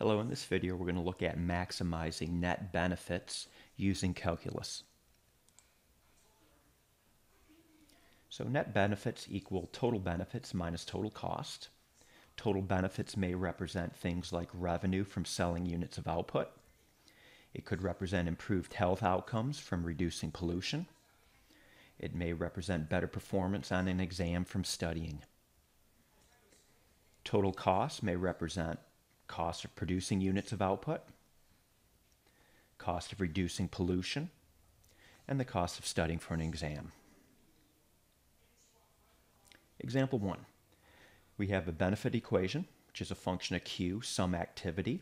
Hello, in this video we're going to look at maximizing net benefits using calculus. So net benefits equal total benefits minus total cost. Total benefits may represent things like revenue from selling units of output. It could represent improved health outcomes from reducing pollution. It may represent better performance on an exam from studying. Total cost may represent cost of producing units of output, cost of reducing pollution, and the cost of studying for an exam. Example 1. We have a benefit equation, which is a function of Q, some activity.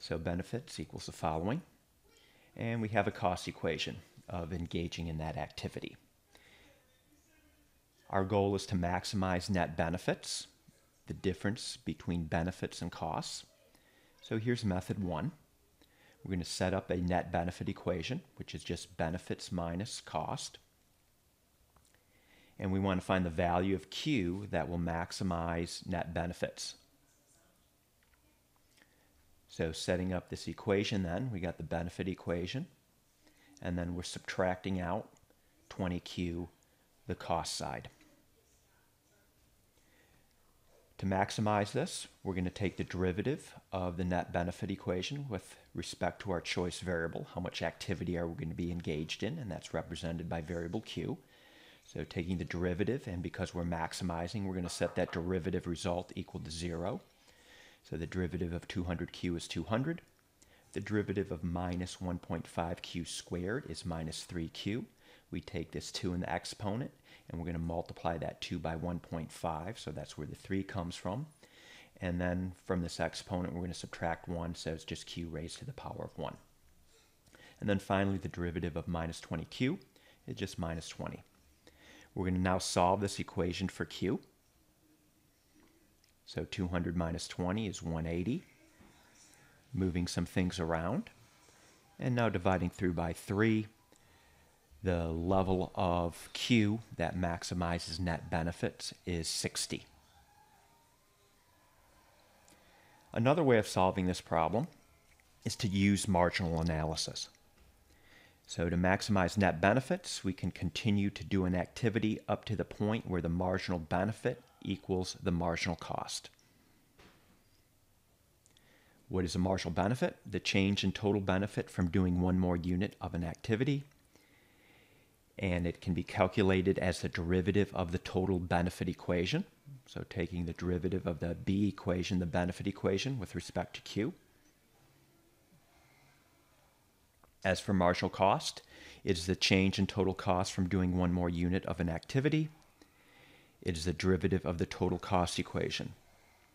So benefits equals the following. And we have a cost equation of engaging in that activity. Our goal is to maximize net benefits the difference between benefits and costs. So here's method one. We're going to set up a net benefit equation, which is just benefits minus cost. And we want to find the value of Q that will maximize net benefits. So setting up this equation then, we got the benefit equation, and then we're subtracting out 20Q, the cost side. To maximize this, we're going to take the derivative of the net benefit equation with respect to our choice variable. How much activity are we going to be engaged in? And that's represented by variable q. So taking the derivative, and because we're maximizing, we're going to set that derivative result equal to 0. So the derivative of 200q is 200. The derivative of minus 1.5q squared is minus 3q. We take this 2 in the exponent, and we're going to multiply that 2 by 1.5, so that's where the 3 comes from. And then from this exponent, we're going to subtract 1, so it's just q raised to the power of 1. And then finally, the derivative of minus 20q is just minus 20. We're going to now solve this equation for q. So 200 minus 20 is 180. Moving some things around. And now dividing through by 3, the level of Q that maximizes net benefits is 60. Another way of solving this problem is to use marginal analysis. So to maximize net benefits, we can continue to do an activity up to the point where the marginal benefit equals the marginal cost. What is a marginal benefit? The change in total benefit from doing one more unit of an activity and it can be calculated as the derivative of the total benefit equation. So taking the derivative of the B equation, the benefit equation, with respect to Q. As for marginal cost, it is the change in total cost from doing one more unit of an activity. It is the derivative of the total cost equation.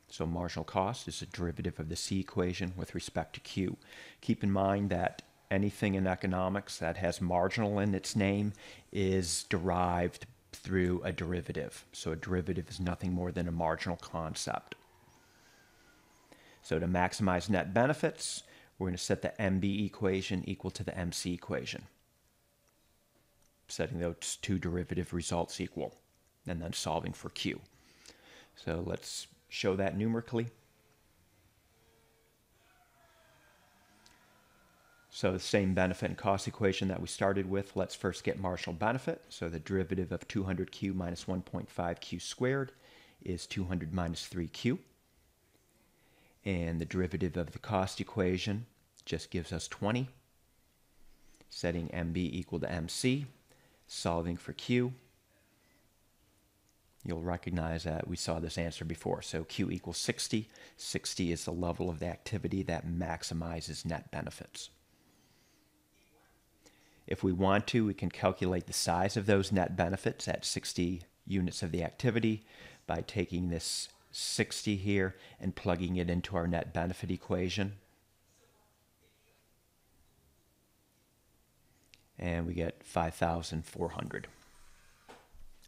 So marginal cost is the derivative of the C equation with respect to Q. Keep in mind that anything in economics that has marginal in its name is derived through a derivative. So a derivative is nothing more than a marginal concept. So to maximize net benefits, we're going to set the MB equation equal to the MC equation, setting those two derivative results equal, and then solving for Q. So let's show that numerically. So the same benefit and cost equation that we started with, let's first get marginal benefit. So the derivative of 200q minus 1.5q squared is 200 minus 3q. And the derivative of the cost equation just gives us 20. Setting MB equal to MC, solving for Q. You'll recognize that we saw this answer before. So Q equals 60. 60 is the level of the activity that maximizes net benefits. If we want to, we can calculate the size of those net benefits at 60 units of the activity by taking this 60 here and plugging it into our net benefit equation. And we get 5,400.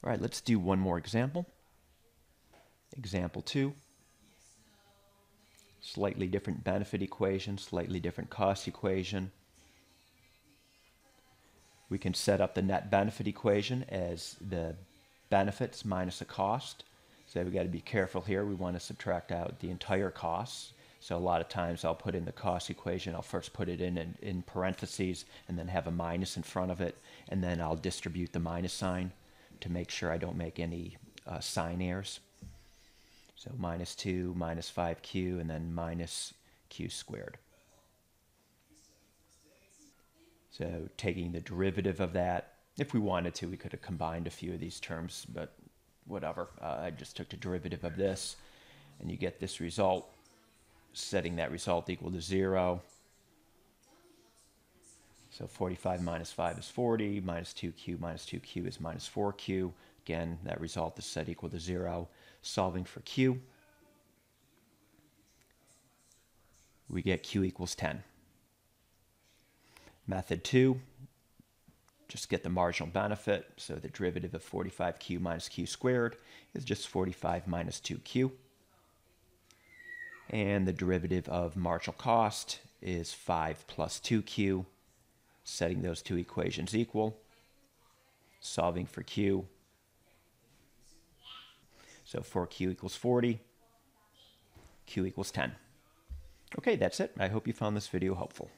All right, let's do one more example. Example two. Slightly different benefit equation, slightly different cost equation we can set up the net benefit equation as the benefits minus the cost. So we've got to be careful here. We want to subtract out the entire costs. So a lot of times I'll put in the cost equation, I'll first put it in, in in parentheses and then have a minus in front of it, and then I'll distribute the minus sign to make sure I don't make any uh, sign errors. So minus 2, minus 5q, and then minus q squared. So taking the derivative of that, if we wanted to, we could have combined a few of these terms, but whatever. Uh, I just took the derivative of this, and you get this result, setting that result equal to 0. So 45 minus 5 is 40, minus 2q minus 2q is minus 4q. Again, that result is set equal to 0. Solving for q, we get q equals 10. Method 2, just get the marginal benefit. So the derivative of 45q minus q squared is just 45 minus 2q. And the derivative of marginal cost is 5 plus 2q, setting those two equations equal, solving for q. So 4q equals 40, q equals 10. Okay, that's it. I hope you found this video helpful.